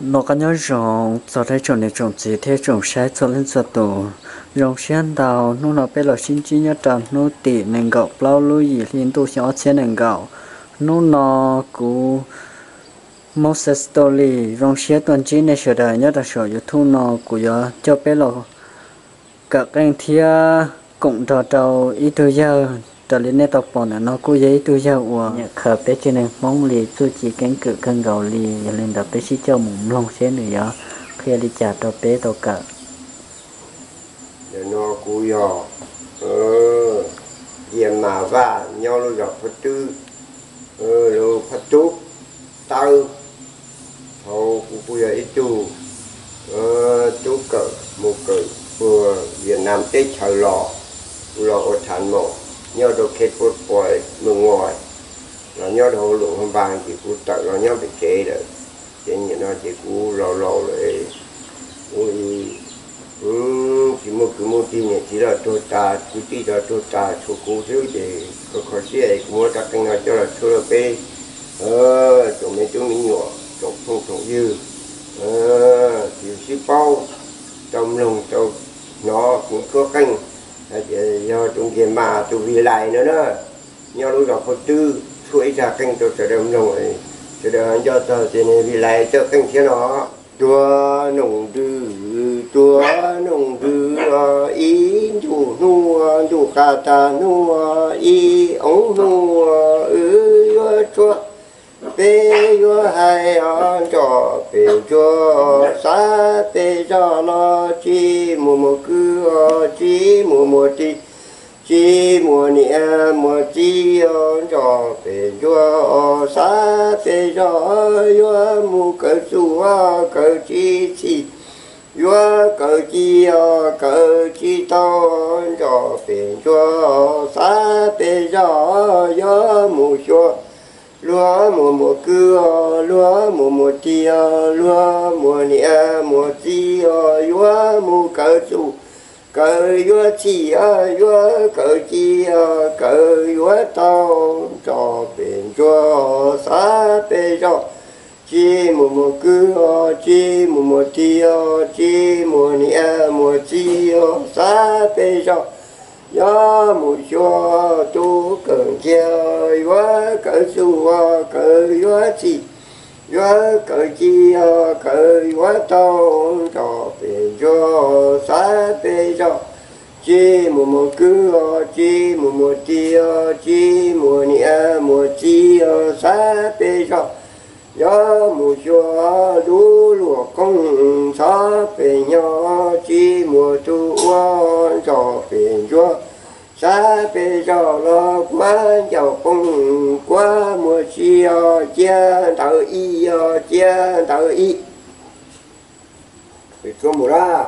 nó có nhớ rằng cho thấy chồng này chồng chỉ thế chồng sai cho lên cho tổ rong sen đào nó nó bây là xin chỉ nhớ trồng nó tỉ nên gạo bao lưu gì liên tu sẽ chia nên gạo nó nó cú Moses story rong sen tuần chỉ này sửa đời nhớ là sửa YouTube nó của giờ cho bây giờ các anh thia cũng trò trò ít thời giờ trở lên nét tập bọn nó cố giấy tôi giờ của nhà khờ bé trên này mong lì tu chỉ cánh cự cân gầu lì lên đập bé chỉ cho mùng long xé nữa khi đi trả cho bé tàu cả để nó cố giờ ờ diệm mà và nhau lo gặp phật tư. Ờ lo phật tu tao. Thâu cũng cú giờ ít chú ờ tu cỡ một cỡ vừa Việt Nam tết chờ lò lò ở thành một nhớ đồ kết cốt bòi mừng ngoài. Là nhớ đồ lượng hôm vàng thì cú tật là nhớ bị kể được cho như nó chỉ cú lò lò rồi ui ừ chỉ một cái một tí nhỉ chỉ là tôi ta cú tí là tôi ta cho cú thiếu thì có khó xí ấy, cú muốn đặt cái cho là số là bê ờ chỗ mấy chỗ mình nhỏ, chỗ không chỗ dư. Ờ chỉ xí bao, trong lòng trong nó cũng có canh Ờ, do chúng kia mà tôi vì lại nữa đó. Nhau lúc gặp phật tư suy ra kinh tôi sẽ đem rồi. Sẽ đem cho tôi thì vì lại cho kinh kia nó. Tua nồng tư tua nồng tư ờ, ý chủ nu chủ ca ta nu ý ống nu ư chua bê yo hai an cho bê cho sa bê cho lo, chi mù mù cư chi mù mù ti chi mù ni mù chi an cho bê cho sa bê cho yo mù cờ su cờ chi chi yo cờ chi cờ chi to cho bê cho sa bê cho yo mù cho lúa, mùa mùa cưa, lúa, mùa mùa tia lúa, mùa nia mùa chi ờ, lúa, mùa cờ chu. Cờ lúa chi ờ, lúa cờ chi ờ, cờ lúa tao cho biển cho xa bê cho. Chi mùa mùa cưa, chi mùa mùa tia chi mùa nia mùa chi xa bê cho gió mùa cho tu cần chơi quá cỡ su cỡ quá chi quá cỡ chi cỡ quá to cho bề cho xa bề cho chi mùa mùa cứ chi mùa mùa chi chi mùa nia mùa chi xa bề cho ya mùa cho lú lúa công sa bề nhỏ chi mùa tu cho bề cho sa bê cho lo quá cho công quá mùa chi chia đạo y chia đạo y thì có mùa ra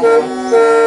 Música